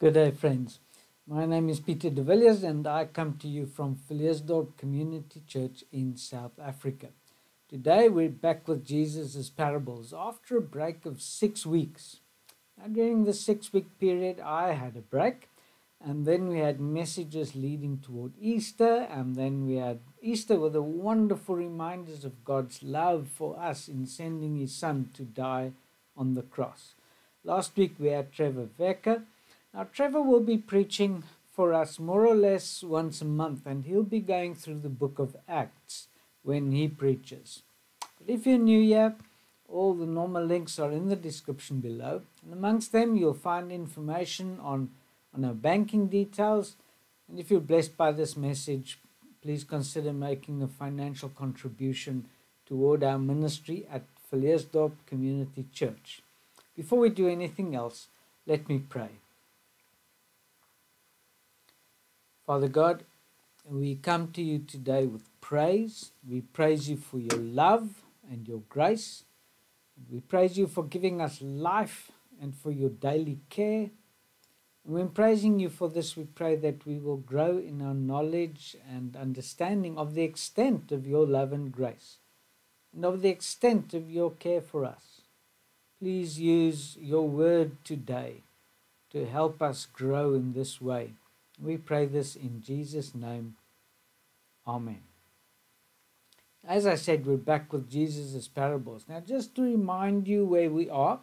Good day, friends. My name is Pieter de Villiers and I come to you from Villiersdorp Community Church in South Africa. Today we're back with Jesus' parables after a break of six weeks. Now, during the six week period, I had a break, and then we had messages leading toward Easter, and then we had Easter with the wonderful reminders of God's love for us in sending His Son to die on the cross. Last week we had Trevor Vecker now, Trevor will be preaching for us more or less once a month, and he'll be going through the book of Acts when he preaches. But if you're new here, all the normal links are in the description below, and amongst them, you'll find information on, on our banking details. And if you're blessed by this message, please consider making a financial contribution toward our ministry at Villiersdorp Community Church. Before we do anything else, let me pray. Father God, we come to you today with praise. We praise you for your love and your grace. We praise you for giving us life and for your daily care. And when praising you for this, we pray that we will grow in our knowledge and understanding of the extent of your love and grace and of the extent of your care for us. Please use your word today to help us grow in this way. We pray this in Jesus' name. Amen. As I said, we're back with Jesus' parables. Now, just to remind you where we are,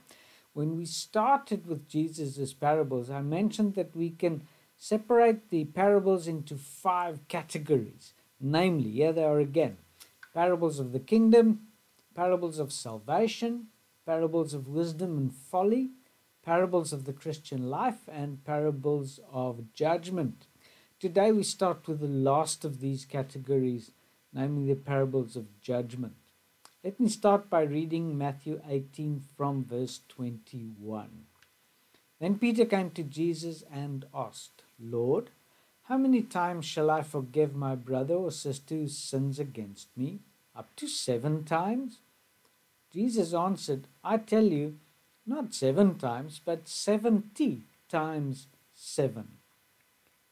when we started with Jesus' parables, I mentioned that we can separate the parables into five categories. Namely, here they are again parables of the kingdom, parables of salvation, parables of wisdom and folly, parables of the Christian life, and parables of judgment. Today we start with the last of these categories, namely the parables of judgment. Let me start by reading Matthew 18 from verse 21. Then Peter came to Jesus and asked, Lord, how many times shall I forgive my brother or sister who sins against me? Up to seven times? Jesus answered, I tell you, not seven times, but seventy times seven.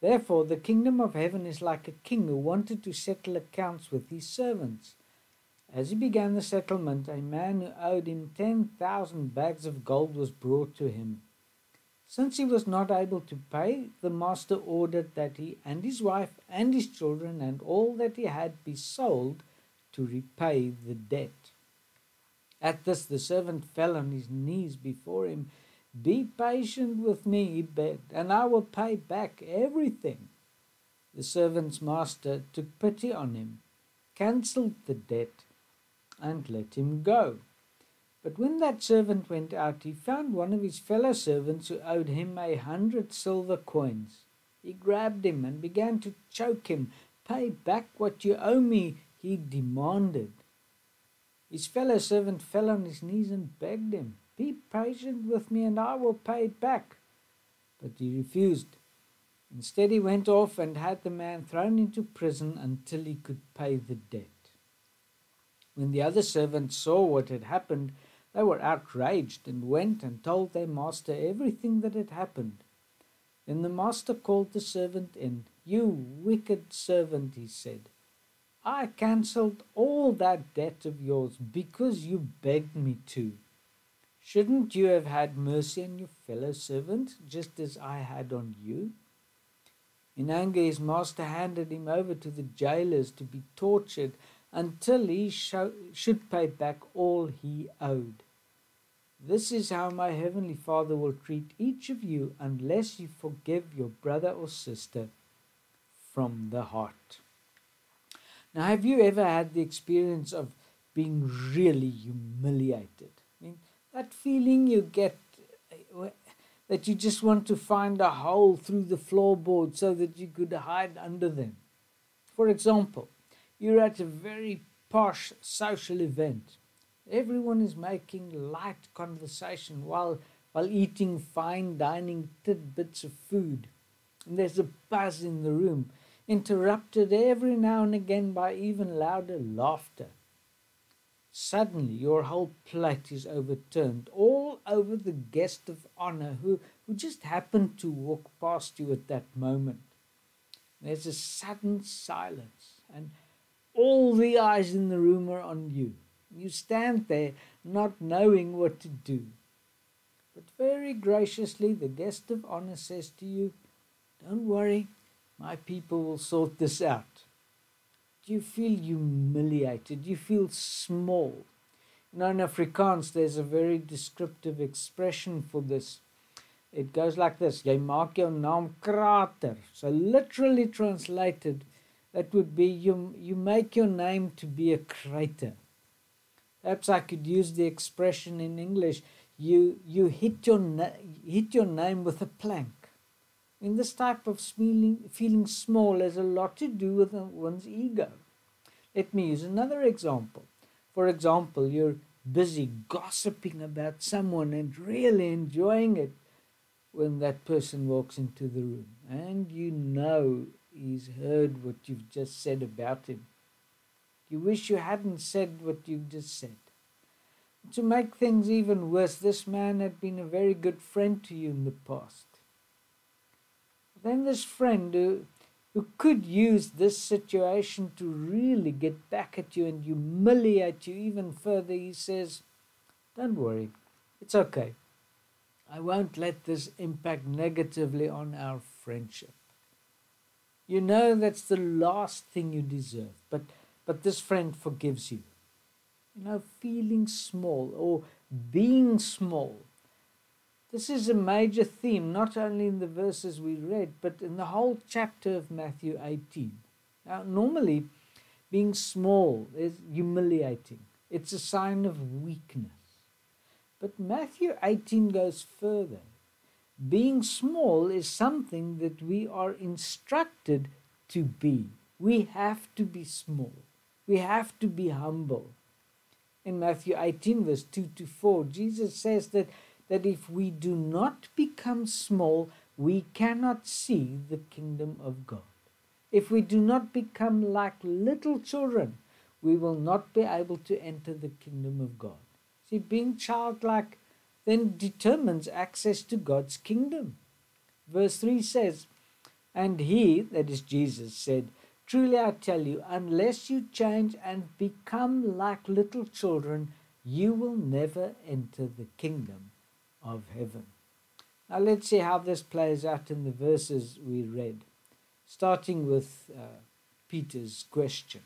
Therefore, the kingdom of heaven is like a king who wanted to settle accounts with his servants. As he began the settlement, a man who owed him ten thousand bags of gold was brought to him. Since he was not able to pay, the master ordered that he and his wife and his children and all that he had be sold to repay the debt. At this, the servant fell on his knees before him. Be patient with me, he begged, and I will pay back everything. The servant's master took pity on him, cancelled the debt, and let him go. But when that servant went out, he found one of his fellow servants who owed him a hundred silver coins. He grabbed him and began to choke him. Pay back what you owe me, he demanded. His fellow servant fell on his knees and begged him, Be patient with me and I will pay it back. But he refused. Instead, he went off and had the man thrown into prison until he could pay the debt. When the other servants saw what had happened, they were outraged and went and told their master everything that had happened. Then the master called the servant in. You wicked servant, he said. I cancelled all that debt of yours because you begged me to. Shouldn't you have had mercy on your fellow servant, just as I had on you? In anger, his master handed him over to the jailers to be tortured until he should pay back all he owed. This is how my heavenly Father will treat each of you unless you forgive your brother or sister from the heart. Now, have you ever had the experience of being really humiliated? I mean, that feeling you get uh, that you just want to find a hole through the floorboard so that you could hide under them. For example, you're at a very posh social event. Everyone is making light conversation while, while eating fine dining tidbits of food. And there's a buzz in the room interrupted every now and again by even louder laughter. Suddenly, your whole plate is overturned, all over the guest of honor who, who just happened to walk past you at that moment. There's a sudden silence, and all the eyes in the room are on you. You stand there not knowing what to do. But very graciously, the guest of honor says to you, Don't worry, my people will sort this out. Do you feel humiliated? Do you feel small? You know, in Afrikaans, there's a very descriptive expression for this. It goes like this Jy maak jou naam krater. So, literally translated, that would be you, you make your name to be a crater. Perhaps I could use the expression in English you, you hit, your hit your name with a plank. In this type of feeling, feeling small has a lot to do with one's ego. Let me use another example. For example, you're busy gossiping about someone and really enjoying it when that person walks into the room and you know he's heard what you've just said about him. You wish you hadn't said what you've just said. To make things even worse, this man had been a very good friend to you in the past. Then this friend who, who could use this situation to really get back at you and humiliate you even further, he says, Don't worry, it's okay. I won't let this impact negatively on our friendship. You know that's the last thing you deserve, but, but this friend forgives you you know, feeling small or being small. This is a major theme, not only in the verses we read, but in the whole chapter of Matthew 18. Now, normally, being small is humiliating, it's a sign of weakness. But Matthew 18 goes further. Being small is something that we are instructed to be. We have to be small. We have to be humble in Matthew 18, verse 2 to 4, Jesus says that, that if we do not become small, we cannot see the kingdom of God. If we do not become like little children, we will not be able to enter the kingdom of God. See, being childlike then determines access to God's kingdom. Verse 3 says, And he, that is Jesus, said, Truly I tell you, unless you change and become like little children, you will never enter the kingdom of heaven. Now let's see how this plays out in the verses we read, starting with uh, Peter's question.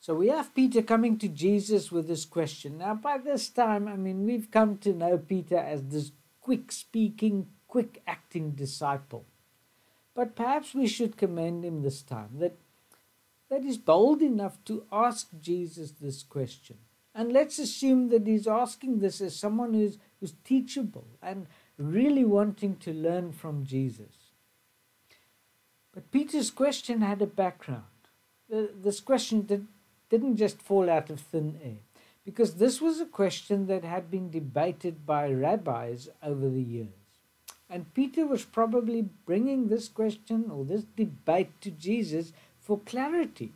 So we have Peter coming to Jesus with this question. Now, by this time, I mean, we've come to know Peter as this quick speaking, quick acting disciple. But perhaps we should commend him this time that, that he's bold enough to ask Jesus this question. And let's assume that he's asking this as someone who's, who's teachable and really wanting to learn from Jesus. But Peter's question had a background. This question did, didn't just fall out of thin air, because this was a question that had been debated by rabbis over the years. And Peter was probably bringing this question or this debate to Jesus for clarity.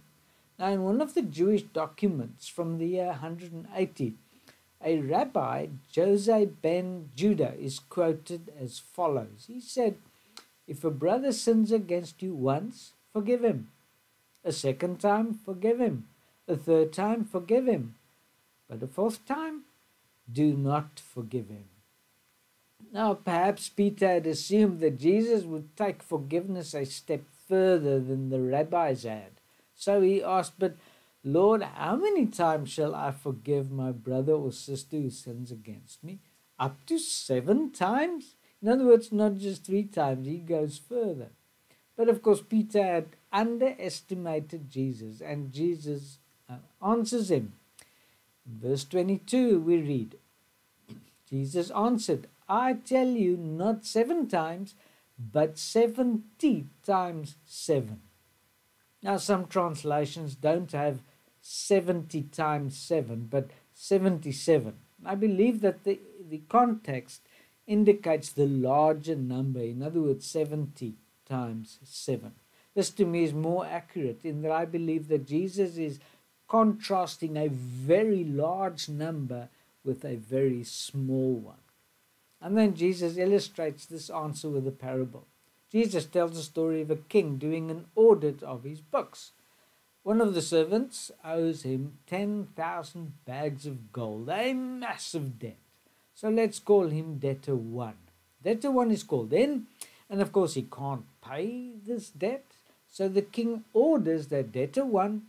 Now, in one of the Jewish documents from the year 180, a rabbi, Jose ben Judah, is quoted as follows He said, If a brother sins against you once, forgive him. A second time, forgive him. A third time, forgive him. But a fourth time, do not forgive him. Now, perhaps Peter had assumed that Jesus would take forgiveness a step further than the rabbis had. So he asked, But Lord, how many times shall I forgive my brother or sister who sins against me? Up to seven times? In other words, not just three times, he goes further. But of course, Peter had underestimated Jesus, and Jesus uh, answers him. In verse 22, we read Jesus answered, I tell you, not seven times, but seventy times seven. Now, some translations don't have 70 times 7, but 77. I believe that the, the context indicates the larger number, in other words, 70 times 7. This to me is more accurate in that I believe that Jesus is contrasting a very large number with a very small one. And then Jesus illustrates this answer with a parable. Jesus tells the story of a king doing an audit of his books. One of the servants owes him 10,000 bags of gold, a massive debt. So let's call him debtor one. Debtor one is called in, and of course he can't pay this debt. So the king orders that debtor one,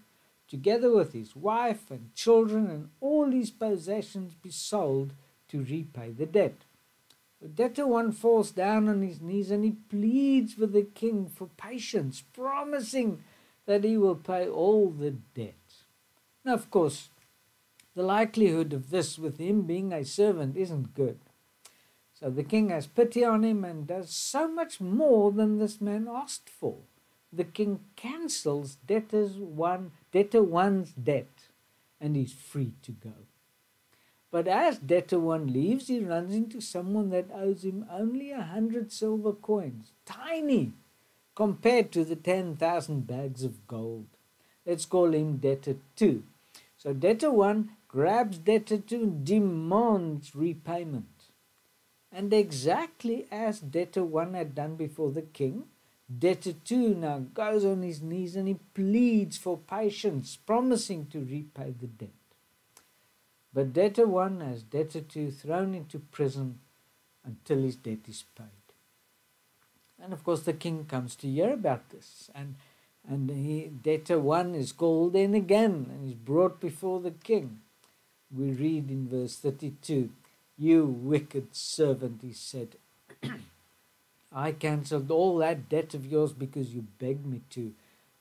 together with his wife and children and all his possessions, be sold to repay the debt. Debtor one falls down on his knees and he pleads with the king for patience, promising that he will pay all the debt. Now, of course, the likelihood of this with him being a servant isn't good. So the king has pity on him and does so much more than this man asked for. The king cancels debtor's one, debtor one's debt and he's free to go. But as debtor one leaves, he runs into someone that owes him only a hundred silver coins, tiny compared to the 10,000 bags of gold. Let's call him debtor two. So debtor one grabs debtor two and demands repayment. And exactly as debtor one had done before the king, debtor two now goes on his knees and he pleads for patience, promising to repay the debt. But debtor one has debtor two thrown into prison until his debt is paid. And of course, the king comes to hear about this, and and he, debtor one is called in again and is brought before the king. We read in verse 32 You wicked servant, he said, I cancelled all that debt of yours because you begged me to.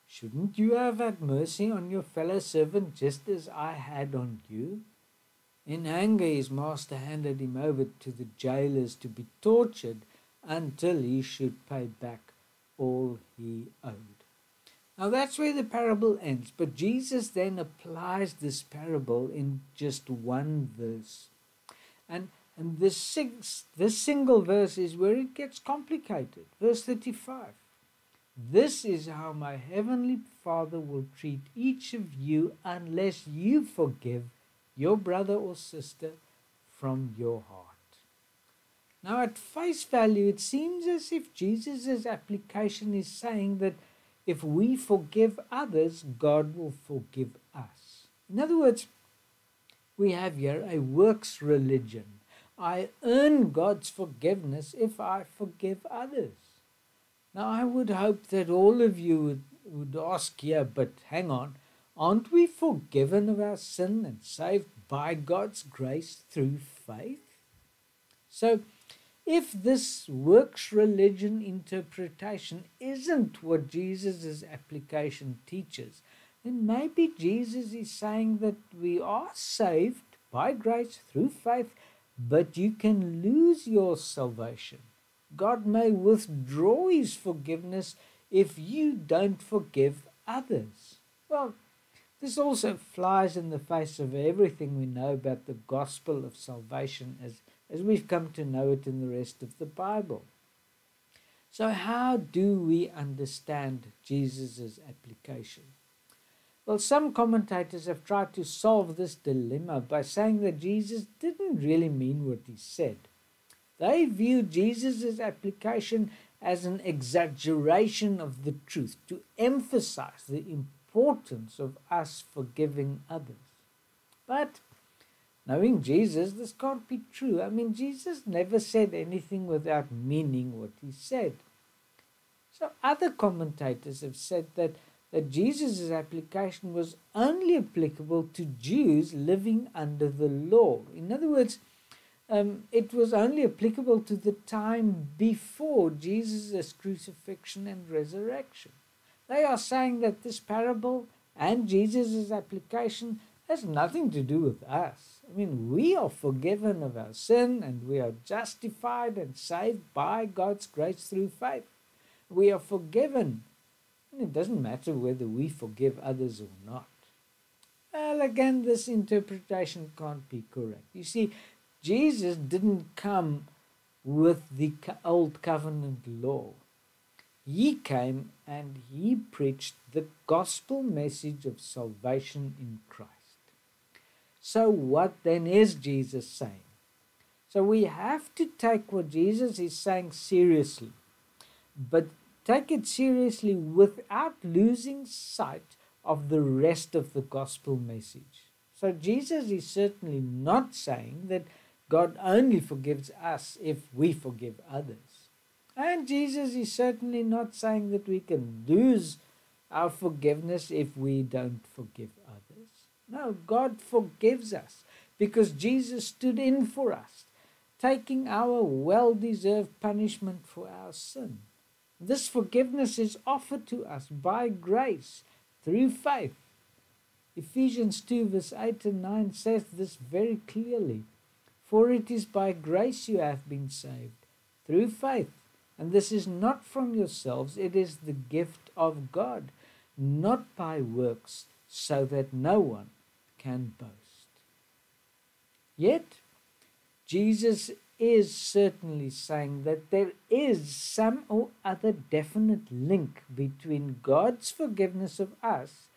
Shouldn't you have had mercy on your fellow servant just as I had on you? In anger, his master handed him over to the jailers to be tortured until he should pay back all he owed. Now that's where the parable ends, but Jesus then applies this parable in just one verse. And and this, six, this single verse is where it gets complicated. Verse 35. This is how my heavenly Father will treat each of you unless you forgive your brother or sister from your heart. Now, at face value, it seems as if Jesus' application is saying that if we forgive others, God will forgive us. In other words, we have here a works religion. I earn God's forgiveness if I forgive others. Now, I would hope that all of you would, would ask here, but hang on, Aren't we forgiven of our sin and saved by God's grace through faith? So, if this works religion interpretation isn't what Jesus' application teaches, then maybe Jesus is saying that we are saved by grace through faith, but you can lose your salvation. God may withdraw his forgiveness if you don't forgive others. Well, this also flies in the face of everything we know about the gospel of salvation as, as we've come to know it in the rest of the Bible. So, how do we understand Jesus' application? Well, some commentators have tried to solve this dilemma by saying that Jesus didn't really mean what he said. They view Jesus' application as an exaggeration of the truth to emphasize the importance importance of us forgiving others. But knowing Jesus, this can't be true. I mean, Jesus never said anything without meaning what he said. So other commentators have said that, that Jesus' application was only applicable to Jews living under the law. In other words, um, it was only applicable to the time before Jesus' crucifixion and resurrection. They are saying that this parable and Jesus' application has nothing to do with us. I mean, we are forgiven of our sin and we are justified and saved by God's grace through faith. We are forgiven. And it doesn't matter whether we forgive others or not. Well, again, this interpretation can't be correct. You see, Jesus didn't come with the old covenant law. He came and he preached the gospel message of salvation in Christ. So, what then is Jesus saying? So, we have to take what Jesus is saying seriously, but take it seriously without losing sight of the rest of the gospel message. So, Jesus is certainly not saying that God only forgives us if we forgive others. And Jesus is certainly not saying that we can lose our forgiveness if we don't forgive others. No, God forgives us because Jesus stood in for us, taking our well deserved punishment for our sin. This forgiveness is offered to us by grace through faith. Ephesians 2, verse 8 and 9 says this very clearly For it is by grace you have been saved, through faith. And this is not from yourselves, it is the gift of God, not by works, so that no one can boast. Yet, Jesus is certainly saying that there is some or other definite link between God's forgiveness of us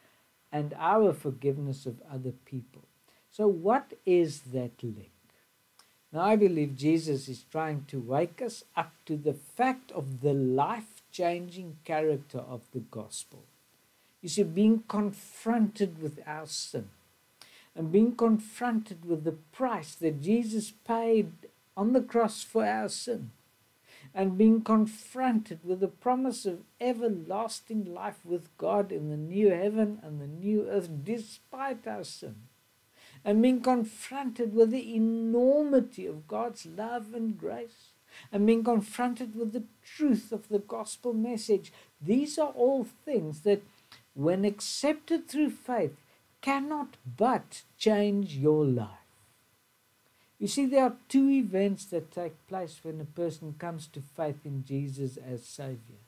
and our forgiveness of other people. So, what is that link? Now, I believe Jesus is trying to wake us up to the fact of the life changing character of the gospel. You see, being confronted with our sin and being confronted with the price that Jesus paid on the cross for our sin and being confronted with the promise of everlasting life with God in the new heaven and the new earth despite our sin and being confronted with the enormity of God's love and grace and being confronted with the truth of the gospel message these are all things that when accepted through faith cannot but change your life you see, there are two events that take place when a person comes to faith in Jesus as Savior.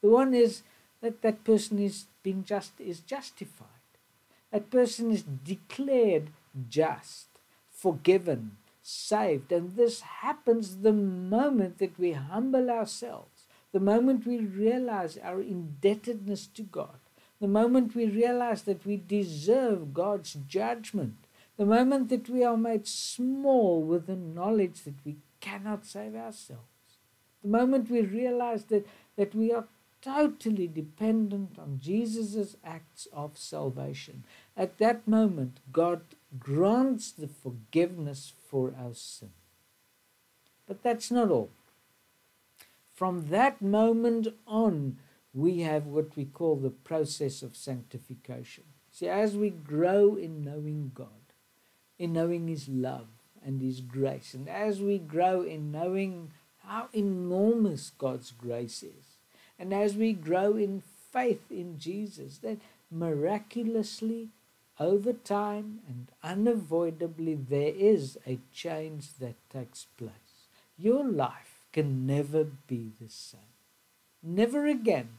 The one is that that person is being just is justified. That person is declared just, forgiven, saved. And this happens the moment that we humble ourselves, the moment we realize our indebtedness to God, the moment we realize that we deserve God's judgment the moment that we are made small with the knowledge that we cannot save ourselves, the moment we realize that, that we are totally dependent on Jesus' acts of salvation, at that moment, God grants the forgiveness for our sin. But that's not all. From that moment on, we have what we call the process of sanctification. See, as we grow in knowing God, in knowing His love and His grace. And as we grow in knowing how enormous God's grace is, and as we grow in faith in Jesus, then miraculously, over time and unavoidably, there is a change that takes place. Your life can never be the same. Never again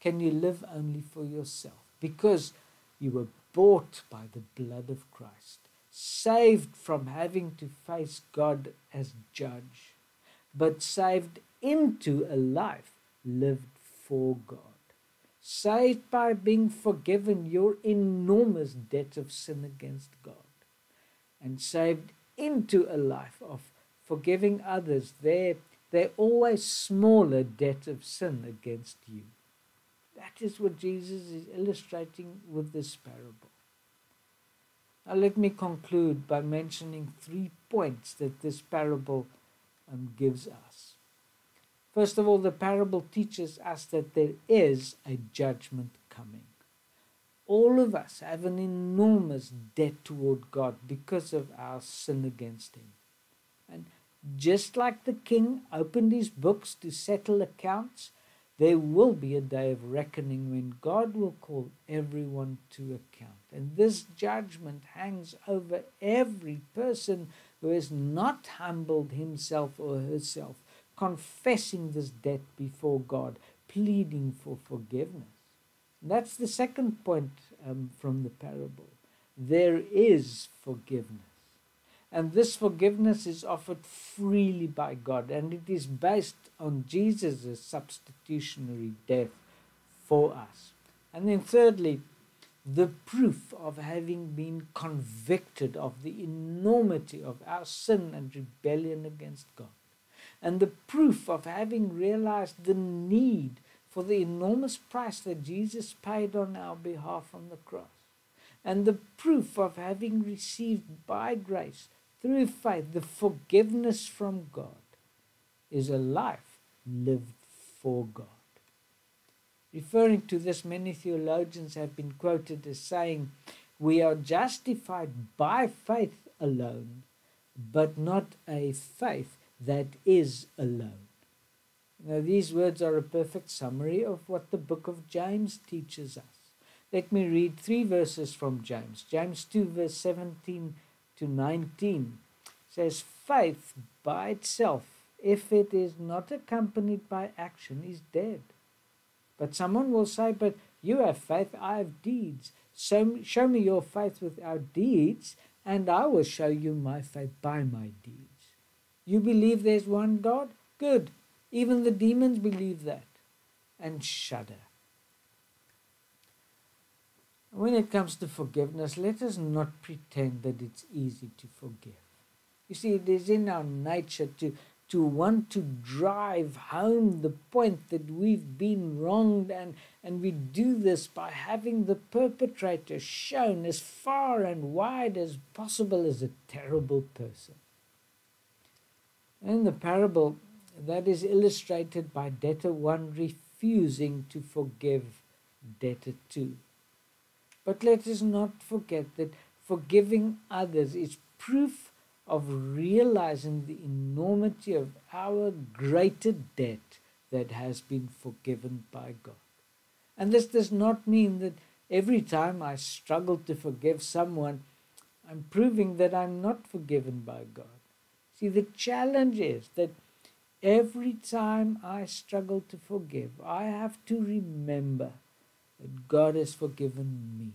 can you live only for yourself because you were bought by the blood of Christ saved from having to face God as judge, but saved into a life lived for God. Saved by being forgiven your enormous debt of sin against God, and saved into a life of forgiving others their, their always smaller debt of sin against you. That is what Jesus is illustrating with this parable. Now, let me conclude by mentioning three points that this parable um, gives us. First of all, the parable teaches us that there is a judgment coming. All of us have an enormous debt toward God because of our sin against Him. And just like the king opened his books to settle accounts, there will be a day of reckoning when God will call everyone to account. And this judgment hangs over every person who has not humbled himself or herself, confessing this debt before God, pleading for forgiveness. And that's the second point um, from the parable. There is forgiveness. And this forgiveness is offered freely by God, and it is based on Jesus' substitutionary death for us. And then, thirdly, the proof of having been convicted of the enormity of our sin and rebellion against God, and the proof of having realized the need for the enormous price that Jesus paid on our behalf on the cross, and the proof of having received by grace through faith the forgiveness from God is a life lived for God. Referring to this, many theologians have been quoted as saying, We are justified by faith alone, but not a faith that is alone. Now, these words are a perfect summary of what the book of James teaches us. Let me read three verses from James. James 2, verse 17 to 19 says, Faith by itself, if it is not accompanied by action, is dead. But someone will say, But you have faith, I have deeds. So show me your faith without deeds, and I will show you my faith by my deeds. You believe there's one God? Good. Even the demons believe that and shudder. When it comes to forgiveness, let us not pretend that it's easy to forgive. You see, it is in our nature to to want to drive home the point that we've been wronged and and we do this by having the perpetrator shown as far and wide as possible as a terrible person. In the parable, that is illustrated by debtor 1 refusing to forgive debtor 2. But let us not forget that forgiving others is proof of realizing the enormity of our greater debt that has been forgiven by God. And this does not mean that every time I struggle to forgive someone, I'm proving that I'm not forgiven by God. See, the challenge is that every time I struggle to forgive, I have to remember that God has forgiven me.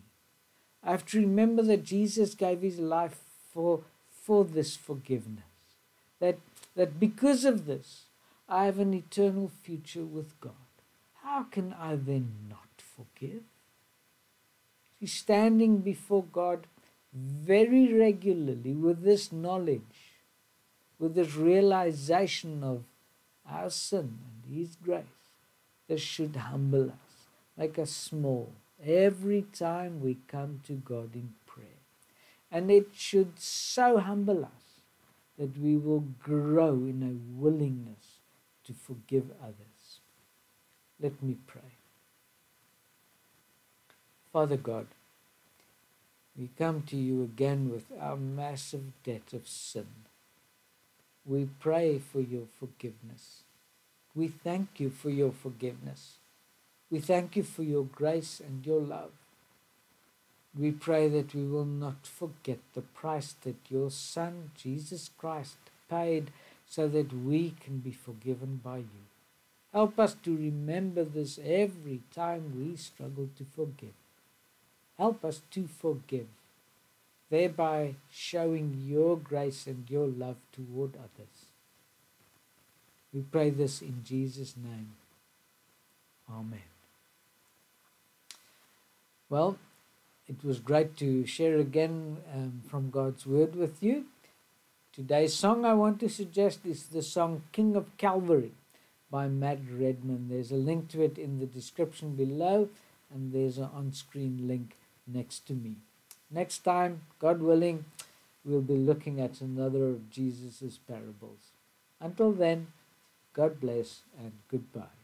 I have to remember that Jesus gave his life for for this forgiveness. That, that because of this, I have an eternal future with God. How can I then not forgive? Standing before God very regularly with this knowledge, with this realization of our sin and His grace, this should humble us, make us small every time we come to God in prayer. and it should so humble us that we will grow in a willingness to forgive others. Let me pray. Father God, we come to you again with our massive debt of sin. We pray for your forgiveness. We thank you for your forgiveness. We thank you for your grace and your love. We pray that we will not forget the price that your Son, Jesus Christ, paid so that we can be forgiven by you. Help us to remember this every time we struggle to forgive. Help us to forgive, thereby showing your grace and your love toward others. We pray this in Jesus' name. Amen. Well, it was great to share again um, from God's Word with you. Today's song I want to suggest is the song King of Calvary by Matt Redman. There's a link to it in the description below, and there's an on screen link next to me. Next time, God willing, we'll be looking at another of Jesus' parables. Until then, God bless and goodbye.